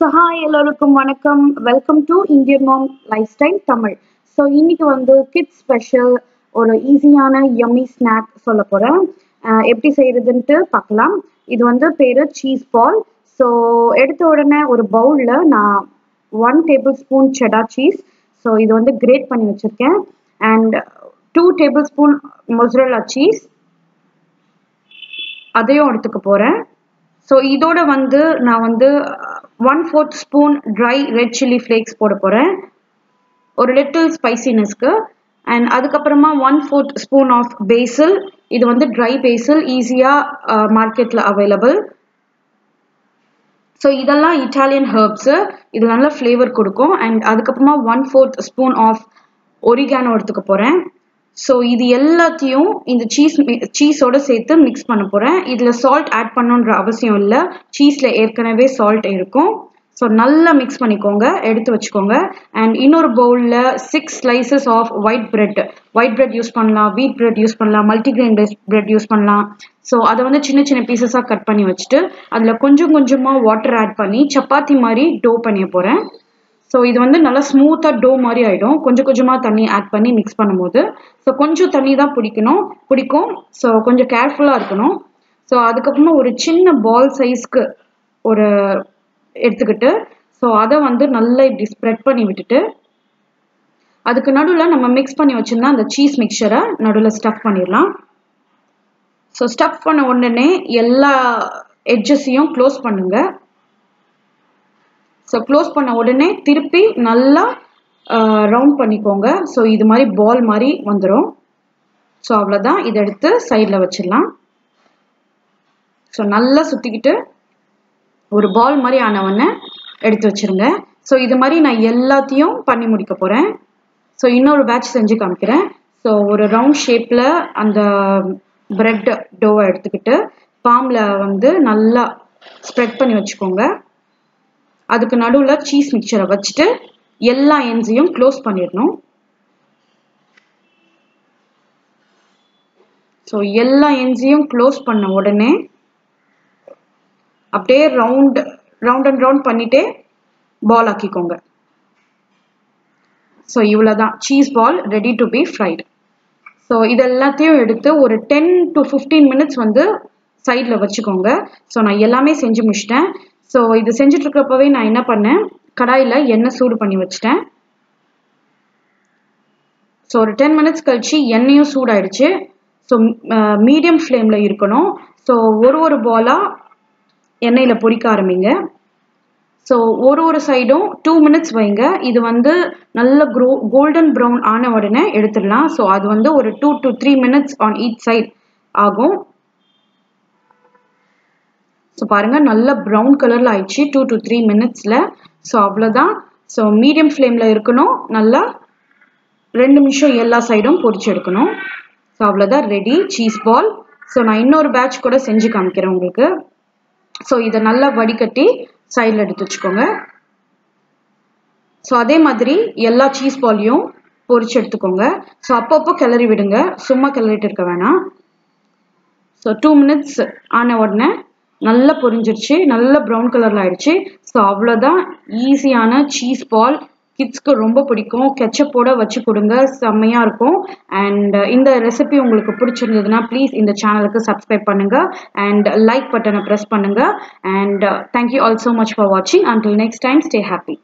So hi எல்லோருக்கும் வணக்கம். Welcome to Indian mom lifestyle Tamil so இன்னைக்கு வந்து கிட்ஸ் ஸ்பெஷல் ஒரு ஈஸியான யம்மி ஸ்நாக் சொல்ல போகிறேன் எப்படி செய்யறதுன்ட்டு பார்க்கலாம். இது வந்து பேர் சீஸ் பால் ஸோ எடுத்த உடனே ஒரு பவுலில் நான் one tablespoon cheddar cheese so இது வந்து கிரேட் பண்ணி வச்சுருக்கேன். And two tablespoon mozzarella cheese அதையும் எடுத்துக்க போகிறேன் ஸோ இதோட வந்து நான் வந்து one fourth spoon dry red chilli flakes போட போகிறேன் ஒரு லிட்டில் ஸ்பைசினஸ்க்கு அண்ட் அதுக்கப்புறமா one fourth spoon of basil இது வந்து ட்ரை பேசில் ஈஸியாக மார்க்கெட்டில் அவைலபிள் ஸோ இதெல்லாம் இட்டாலியன் ஹர்ப்ஸு இது நல்ல ஃப்ளேவர் கொடுக்கும். அண்ட் அதுக்கப்புறமா one fourth spoon of oregano எடுத்துக்க போகிறேன் ஸோ இது எல்லாத்தையும் இந்த சீஸ் சீஸோட சேர்த்து மிக்ஸ் பண்ண போகிறேன் இதில் சால்ட் ஆட் பண்ணுன்ற அவசியம் இல்லை. சீஸில் ஏற்கனவே சால்ட் இருக்கும். ஸோ நல்லா மிக்ஸ் பண்ணிக்கோங்க. எடுத்து வச்சுக்கோங்க. அண்ட் இன்னொரு பவுலில் six slices of white bread white bread use பண்ணலாம். வீட் பிரெட் யூஸ் பண்ணலாம். மல்டிகிரெயின் பிரெட் யூஸ் பண்ணலாம். ஸோ அதை வந்து சின்ன சின்ன பீசஸாக கட் பண்ணி வச்சுட்டு அதில் கொஞ்சம் கொஞ்சமாக வாட்டர் ஆட் பண்ணி சப்பாத்தி மாதிரி டோ பண்ணிய போகிறேன் ஸோ இது வந்து நல்லா ஸ்மூத்தாக டோ மாதிரி ஆகிடும் கொஞ்சம் கொஞ்சமாக தண்ணி ஆட் பண்ணி மிக்ஸ் பண்ணும்போது. ஸோ கொஞ்சம் தண்ணி தான் பிடிக்கணும். பிடிக்கும். ஸோ கொஞ்சம் கேர்ஃபுல்லாக இருக்கணும். ஸோ அதுக்கப்புறமா ஒரு சின்ன பால் சைஸ்க்கு ஒரு எடுத்துக்கிட்டு ஸோ அதை வந்து நல்லா இப்படி ஸ்ப்ரெட் பண்ணி விட்டுட்டு அதுக்கு நடுவில் நம்ம மிக்ஸ் பண்ணி வச்சுருந்தா அந்த சீஸ் மிக்சரை நடுவில் ஸ்டஃப் பண்ணிடலாம். ஸோ ஸ்டஃப் பண்ண உடனே எல்லா எட்ஜஸையும் க்ளோஸ் பண்ணுங்கள் ஸோ க்ளோஸ் பண்ண உடனே திருப்பி நல்லா ரவுண்ட் பண்ணிக்கோங்க. ஸோ இது மாதிரி பால் மாதிரி வந்துடும் ஸோ அவ்வளோதான் இதை எடுத்து சைடில் வச்சிடலாம். ஸோ நல்லா சுற்றிக்கிட்டு ஒரு பால் மாதிரி ஆனவொடனே எடுத்து வச்சுருங்க. ஸோ இது மாதிரி நான் எல்லாத்தையும் பண்ணி முடிக்க போகிறேன் ஸோ இன்னொரு பேட்ச் செஞ்சு காமிக்கிறேன். ஸோ ஒரு ரவுண்ட் ஷேப்பில் அந்த ப்ரெட் டோவை எடுத்துக்கிட்டு பாம்பில் வந்து நல்லா ஸ்ப்ரெட் பண்ணி வச்சுக்கோங்க. அதுக்கு நடுவில் சீஸ் மிக்சரை வச்சுட்டு எல்லா என்ஸையும் க்ளோஸ் பண்ணிடணும். ஸோ எல்லா என்ஸையும் க்ளோஸ் பண்ண உடனே அப்படியே ரவுண்ட் ரவுண்ட் அண்ட் ரவுண்ட் பண்ணிட்டே பால் ஆக்கிக்கோங்க. ஸோ இவ்வளோதான் cheese ball ready to be fried so இது எல்லாத்தையும் எடுத்து ஒரு டென் டு ஃபிஃப்டீன் மினிட்ஸ் வந்து சைடில் வச்சுக்கோங்க. ஸோ நான் எல்லாமே செஞ்சு முடிச்சிட்டேன். ஸோ இது செஞ்சுட்டு நான் என்ன பண்ணேன்? கடாயில் எண்ணெய் சூடு பண்ணி வச்சிட்டேன். ஸோ ஒரு டென் மினிட்ஸ் கழிச்சு எண்ணெயும் சூடாயிடுச்சு. ஸோ மீடியம் ஃப்ளேமில் இருக்கணும். ஸோ ஒரு ஒரு பாலாக எண்ணெயில் பொரிக்க ஆரம்பிங்க. ஸோ ஒரு ஒரு சைடும் டூ மினிட்ஸ் வைங்க. இது வந்து நல்ல க்ரோ கோல்டன் ப்ரௌன் ஆன உடனே எடுத்துடலாம். ஸோ அது வந்து ஒரு two to three minutes on each side ஆகும். ஸோ பாருங்கள் நல்ல ப்ரௌன் கலரில் ஆயிடுச்சு. டூ டு த்ரீ மினிட்ஸில் ஸோ அவ்வளோதான் ஸோ மீடியம் ஃப்ளேமில் இருக்கணும். நல்லா ரெண்டு நிமிஷம் எல்லா சைடும் பொரிச்சு எடுக்கணும். ஸோ அவ்வளோதான் ரெடி சீஸ் பால் ஸோ நான் இன்னொரு பேட்ச் கூட செஞ்சு காமிக்கிறேன் உங்களுக்கு. ஸோ இதை நல்லா வடிகட்டி சைடில் எடுத்து வச்சுக்கோங்க. ஸோ அதே மாதிரி எல்லா சீஸ் பாலையும் பொரிச்சு எடுத்துக்கோங்க. ஸோ அப்பப்போ கிளறி விடுங்க. சும்மா கிளறிட்டு இருக்க வேணாம். ஸோ டூ மினிட்ஸ் ஆன உடனே நல்லா பொரிஞ்சிருச்சு நல்ல ப்ரௌன் கலரில் ஆயிடுச்சு. ஸோ அவ்வளோதான் ஈஸியான சீஸ் பால் கிட்ஸ்க்கு ரொம்ப பிடிக்கும். கெச்சப்போட வச்சு கொடுங்க செம்மையாக இருக்கும். அண்ட் uh, இந்த ரெசிபி உங்களுக்கு பிடிச்சிருந்ததுன்னா ப்ளீஸ் இந்த சேனலுக்கு சப்ஸ்கிரைப் பண்ணுங்கள் அண்ட் லைக் பட்டனை ப்ரெஸ் பண்ணுங்கள் and thank you all so much for வாட்சிங் until next time stay happy